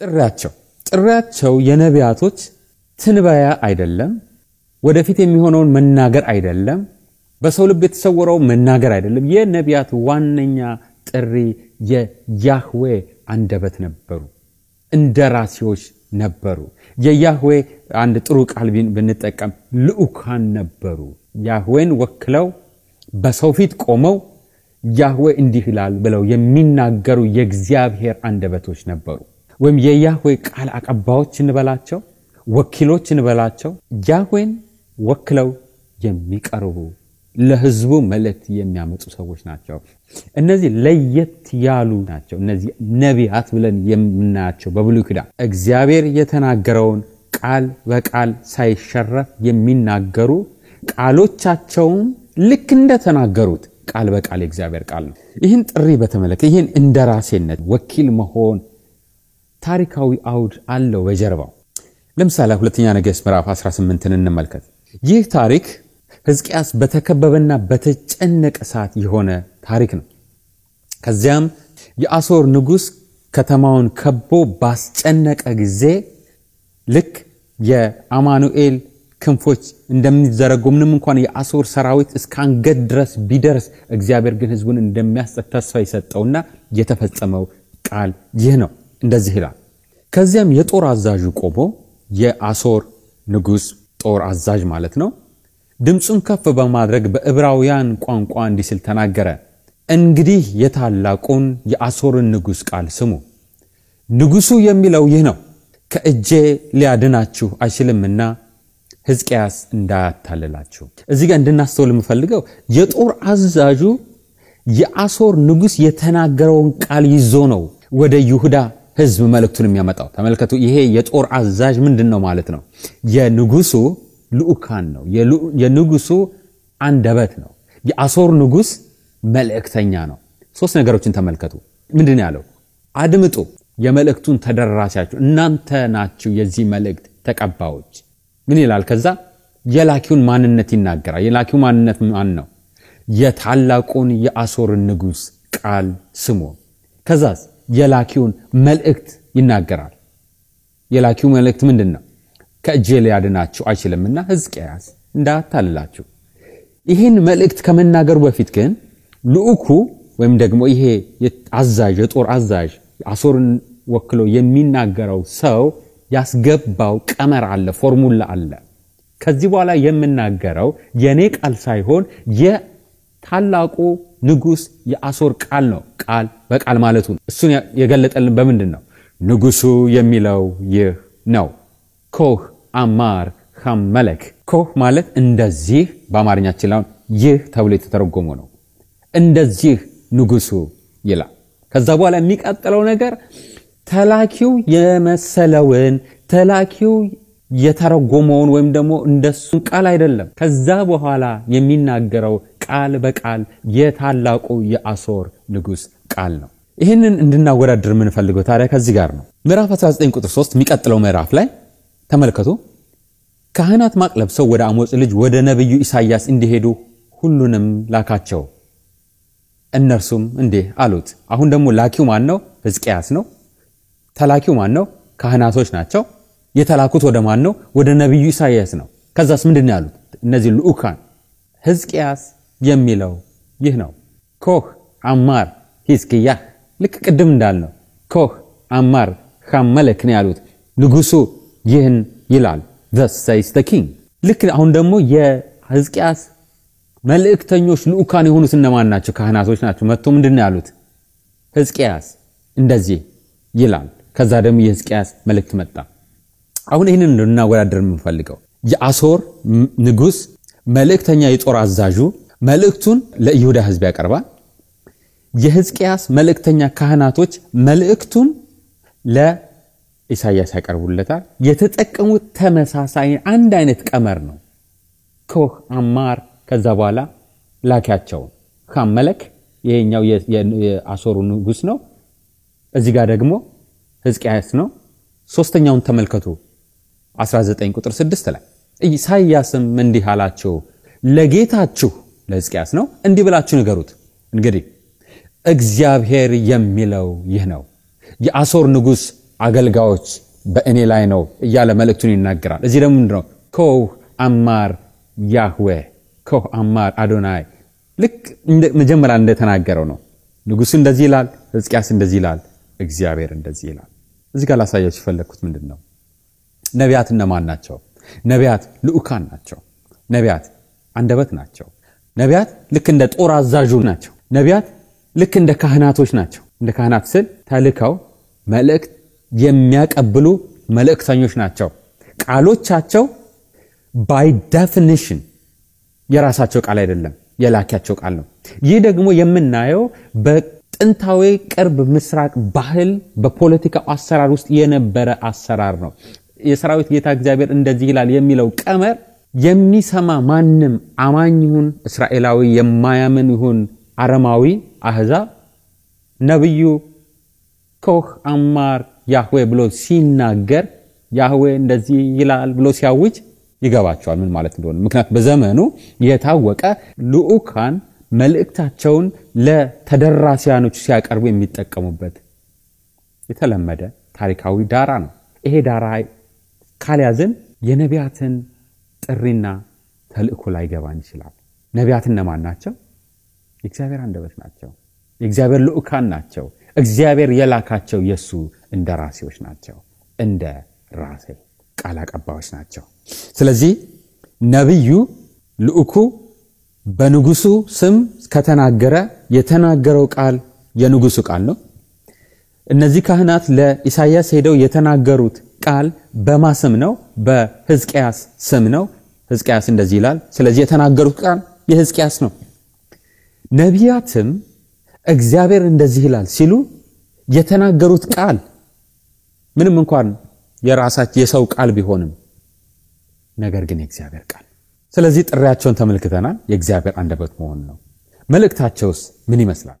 ጥሪያቸው ጥሪያቸው የነቢያቶች ትንበያ አይደለም። ወደፊት የሚሆነውን መናገር አይደለም። በሰው ልብ የተሰወረው መናገር አይደለም። የነቢያት ዋነኛ ጥሪ የያህዌ አንደበት ነበሩ፣ እንደራሴዎች ነበሩ። የያህዌ አንድ ጥሩ ቃል ብንጠቀም ልዑካን ነበሩ። ያህዌን ወክለው በሰው ፊት ቆመው ያህዌ እንዲህ ይላል ብለው የሚናገሩ የእግዚአብሔር አንደበቶች ነበሩ። ወይም የያህዌ ቃል አቀባዮች እንበላቸው፣ ወኪሎች እንበላቸው፣ ያህዌን ወክለው የሚቀርቡ ለሕዝቡ መልእክት የሚያመጡ ሰዎች ናቸው። እነዚህ ለየት ያሉ ናቸው። እነዚህ ነቢያት ብለን የምናያቸው በብሉይ ኪዳን እግዚአብሔር የተናገረውን ቃል በቃል ሳይሸረፍ የሚናገሩ ቃሎቻቸውም ልክ እንደተናገሩት ቃል በቃል የእግዚአብሔር ቃል ነው። ይህን ጥሪ በተመለከተ ይህን እንደራሴነት ወኪል መሆን ታሪካዊ አውድ አለው በጀርባው። ለምሳሌ ሁለተኛ ነገሥት ምዕራፍ 18ን እንመልከት። ይህ ታሪክ ሕዝቅያስ በተከበበና በተጨነቀ ሰዓት የሆነ ታሪክ ነው። ከዚያም የአሦር ንጉሥ ከተማውን ከቦ ባስጨነቀ ጊዜ ልክ የአማኑኤል ክንፎች እንደሚዘረጉ ምንም እንኳን የአሦር ሰራዊት እስከ አንገት ድረስ ቢደርስ እግዚአብሔር ግን ሕዝቡን እንደሚያስጠት ተስፋ የሰጠውና የተፈጸመው ቃል ይህ ነው። እንደዚህ ይላል። ከዚያም የጦር አዛዡ ቆሞ የአሦር ንጉሥ ጦር አዛዥ ማለት ነው ድምፁን ከፍ በማድረግ በዕብራውያን ቋንቋ እንዲህ ተናገረ። እንግዲህ የታላቁን የአሦርን ንጉሥ ቃል ስሙ። ንጉሡ የሚለው ይህ ነው፣ ከእጄ ሊያድናችሁ አይችልምና ሕዝቅያስ እንዳያታልላችሁ። እዚህ ጋር እንድናስተውል የምፈልገው የጦር አዛዡ የአሦር ንጉሥ የተናገረውን ቃል ይዞ ነው ወደ ይሁዳ ሕዝብ መልእክቱን የሚያመጣው። ተመልከቱ፣ ይሄ የጦር አዛዥ ምንድን ነው ማለት ነው? የንጉሱ ልዑካን ነው። የንጉሱ አንደበት ነው። የአሦር ንጉሥ መልእክተኛ ነው። ሶስት ነገሮችን ተመልከቱ። ምንድን ያለው? አድምጡ፣ የመልእክቱን ተደራሲያችሁ እናንተ ናችሁ የዚህ መልእክት ተቀባዮች። ምን ይላል? ከዛ የላኪውን ማንነት ይናገራል። የላኪው ማንነት ማን ነው? የታላቁን የአሦርን ንጉሥ ቃል ስሙ። ከዛስ የላኪውን መልእክት ይናገራል። የላኪው መልእክት ምንድን ነው? ከእጄ ሊያድናችሁ አይችልምና ሕዝቅያስ እንዳታልላችሁ። ይህን መልእክት ከመናገሩ በፊት ግን ልዑኩ ወይም ደግሞ ይሄ አዛዥ የጦር አዛዥ አሦርን ወክሎ የሚናገረው ሰው ያስገባው ቀመር አለ፣ ፎርሙላ አለ። ከዚህ በኋላ የምናገረው የእኔ ቃል ሳይሆን የታላቁ ንጉሥ የአሦር ቃል ነው። ቃል በቃል ማለቱ እሱን የገለጠልን በምንድን ነው? ንጉሡ የሚለው ይህ ነው። כה אמר המלך כה ማለት እንደዚህ በአማርኛችን ላይ ይህ ተብሎ የተተረጎመ ነው። እንደዚህ ንጉሡ ይላል። ከዛ በኋላ የሚቀጥለው ነገር ተላኪው የመሰለውን ተላኪው የተረጎመውን ወይም ደግሞ እንደሱን ቃል አይደለም። ከዛ በኋላ የሚናገረው ቃል በቃል የታላቁ የአሦር ንጉሥ ቃል ነው። ይህንን እንድናወዳድር የምንፈልገው ታዲያ ከዚህ ጋር ነው። ምዕራፍ 19 ቁጥር 3 የሚቀጥለው ምዕራፍ ላይ ተመልከቱ። ካህናት ማቅ ለብሰው ወደ አሞጽ ልጅ ወደ ነቢዩ ኢሳይያስ እንዲሄዱ ሁሉንም ላካቸው። እነርሱም እንዲህ አሉት። አሁን ደግሞ ላኪው ማን ነው? ሕዝቅያስ ነው። ተላኪው ማን ነው? ካህናቶች ናቸው። የተላኩት ወደ ማን ነው? ወደ ነቢዩ ኢሳይያስ ነው። ከዛስ ምንድን ነው ያሉት? እነዚህ ልዑካን ሕዝቅያስ የሚለው ይህ ነው። ኮህ አማር ሂዝቅያህ ልክ ቅድም እንዳልነው ኮህ አማር ሐመለክ ነው ያሉት። ንጉሡ ይህን ይላል the king። ልክ አሁን ደግሞ የሕዝቅያስ መልእክተኞች ልዑካን የሆኑት እነማን ናቸው? ካህናቶች ናቸው። መጥቶ ምንድን ያሉት? ሕዝቅያስ እንደዚህ ይላል። ከዛ ደግሞ የሕዝቅያስ መልእክት መጣ። አሁን ይህንን ልናወዳደር የምንፈልገው የአሦር ንጉሥ መልእክተኛ የጦር አዛዡ መልእክቱን ለይሁዳ ሕዝብ ያቀርባል። የሕዝቅያስ መልእክተኛ ካህናቶች መልእክቱን ለኢሳይያስ ያቀርቡለታል። የተጠቀሙት ተመሳሳይ አንድ አይነት ቀመር ነው። ኮህ አማር ከዛ በኋላ ላኪያቸው ካመለክ ይሄኛው የአሦሩ ንጉሥ ነው። እዚህ ጋር ደግሞ ሕዝቅያስ ነው። ሶስተኛውን ተመልከቱ 19 ቁጥር 6 ላይ ኢሳይያስም እንዲህ አላቸው፣ ለጌታችሁ ለሕዝቅያስ ነው እንዲህ ብላችሁ ንገሩት። እንግዲህ እግዚአብሔር የሚለው ይህ ነው፣ የአሦር ንጉሥ አገልጋዮች በእኔ ላይ ነው እያለ መልእክቱን ይናገራል። እዚህ ደግሞ ምንድን ነው? ኮህ አማር ያህዌ ኮህ አማር አዶናይ ልክ መጀመሪያ እንደተናገረው ነው። ንጉሱ እንደዚህ ይላል፣ ሕዝቅያስ እንደዚህ ይላል፣ እግዚአብሔር እንደዚህ ይላል። እዚህ ጋር ላሳያችሁ የፈለግኩት ምንድን ነው? ነቢያት እነማን ናቸው? ነቢያት ልዑካን ናቸው። ነቢያት አንደበት ናቸው። ነቢያት ልክ እንደ ጦር አዛዡ ናቸው። ነቢያት ልክ እንደ ካህናቶች ናቸው። እንደ ካህናት ስል ተልከው መልእክት የሚያቀብሉ መልእክተኞች ናቸው። ቃሎቻቸው by definition የራሳቸው ቃል አይደለም፣ የላኪያቸው ቃል ነው። ይህ ደግሞ የምናየው በጥንታዊ ቅርብ ምስራቅ ባህል በፖለቲካው አሰራር ውስጥ የነበረ አሰራር ነው። የሰራዊት ጌታ እግዚአብሔር እንደዚህ ይላል የሚለው ቀመር የሚሰማ ማንም አማኝ ይሁን እስራኤላዊ፣ የማያምን ይሁን አረማዊ አህዛብ ነቢዩ ኮህ አማር ያህዌ ብሎ ሲናገር ያህዌ እንደዚህ ይላል ብሎ ሲያውጅ ይገባቸዋል ምን ማለት እንደሆነ። ምክንያቱም በዘመኑ የታወቀ ልዑካን መልእክታቸውን ለተደራሲያኖች ሲያቀርቡ የሚጠቀሙበት የተለመደ ታሪካዊ ዳራ ነው። ይሄ ዳራ ካልያዝን የነቢያትን ጥሪና ተልእኮ ላይ ገባን ይችላል። ነቢያት እነማን ናቸው? የእግዚአብሔር አንደበት ናቸው። የእግዚአብሔር ልዑካን ናቸው። እግዚአብሔር የላካቸው የእሱ እንደራሴዎች ናቸው። እንደ ራሴ ቃል አቀባዮች ናቸው። ስለዚህ ነቢዩ ልዑኩ በንጉሱ ስም ከተናገረ የተናገረው ቃል የንጉሱ ቃል ነው። እነዚህ ካህናት ለኢሳይያስ ሄደው የተናገሩት ቃል በማ ስም ነው? በሕዝቅያስ ስም ነው። ሕዝቅያስ እንደዚህ ይላል። ስለዚህ የተናገሩት ቃል የሕዝቅያስ ነው። ነቢያትም እግዚአብሔር እንደዚህ ይላል ሲሉ የተናገሩት ቃል ምንም እንኳን የራሳቸው የሰው ቃል ቢሆንም ነገር ግን የእግዚአብሔር ቃል። ስለዚህ ጥሪያቸውን ተመልክተናል። የእግዚአብሔር አንደበት መሆን ነው። መልእክታቸውስ ምን ይመስላል?